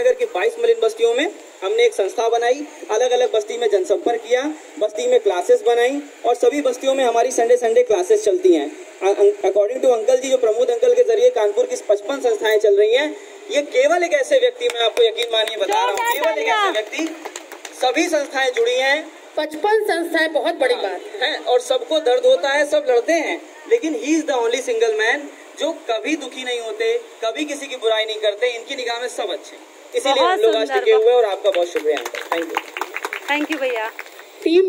नगर की 22 मलिन बस्तियों में हमने एक संस्था बनाई अलग अलग बस्ती में जनसंपर्क किया बस्ती में क्लासेस बनाई और सभी बस्तियों में हमारी संडे संडे क्लासेस चलती हैं। अकॉर्डिंग टू अंकल जी जो प्रमोद अंकल के ज़रिए कानपुर की पचपन संस्थाएँ चल रही हैं ये केवल एक ऐसे व्यक्ति मैं आपको यकीन मानिए बता रहा हूँ केवल एक ऐसे व्यक्ति सभी संस्थाएँ जुड़ी हैं। पचपन संस्थाएँ बहुत बड़ी बात है। और सबको दर्द होता है सब लड़ते हैं लेकिन he is the only single man जो कभी दुखी नहीं होते कभी किसी की बुराई नहीं करते इनकी निगाह में सब अच्छे इसीलिए हम लोग आज टिके हुए और आपका बहुत शुक्रिया। थैंक यू थैंक यू भैया। टीम